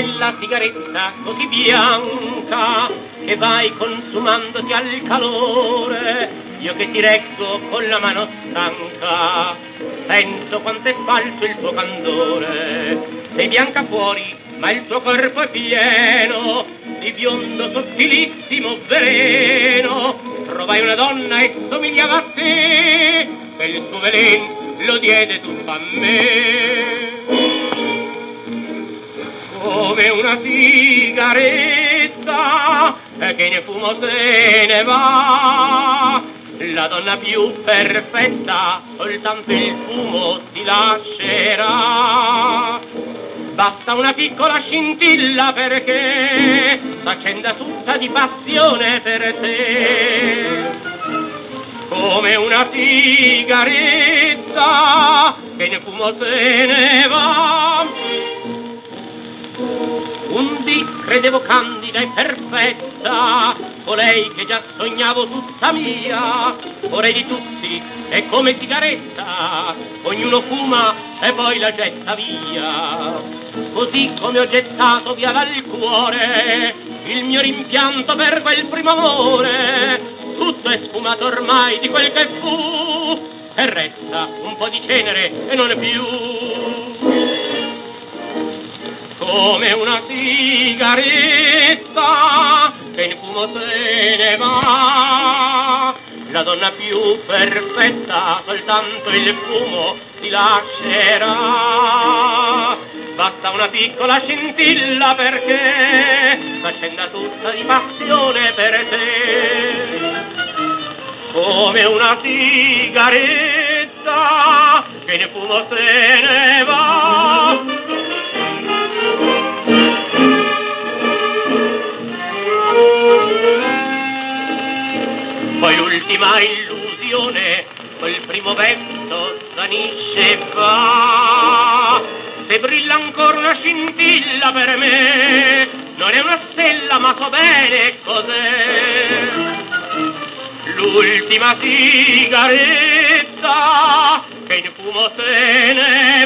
bella sigaretta così bianca che vai consumandoti al calore, io che ti reggo con la mano stanca, sento quanto è falso il tuo candore. Sei bianca fuori, ma il tuo corpo è pieno di biondo sottilissimo veleno. Trovai una donna e somigliava a te, il suo veleno lo diede tutto a me come una sigaretta che ne fumo se ne va. La donna più perfetta, soltanto il fumo si lascerà. Basta una piccola scintilla perché s'accenda tutta di passione per te. Come una sigaretta che ne fumo se ne va dì credevo candida e perfetta, colei che già sognavo tutta mia, ora di tutti è come sigaretta, ognuno fuma e poi la getta via. Così come ho gettato via dal cuore il mio rimpianto per quel primo amore, tutto è sfumato ormai di quel che fu, e resta un po' di cenere e non è più come una sigaretta che in fumo se ne va. La donna più perfetta, soltanto il fumo ti lascerà. Basta una piccola scintilla perché scenda tutta di passione per te. Come una sigaretta che in fumo se ne va. L'ultima illusione, quel primo vento svanisce e va. Se brilla ancora una scintilla per me, non è una stella ma so bene cos'è. L'ultima sigaretta che in fumo se ne.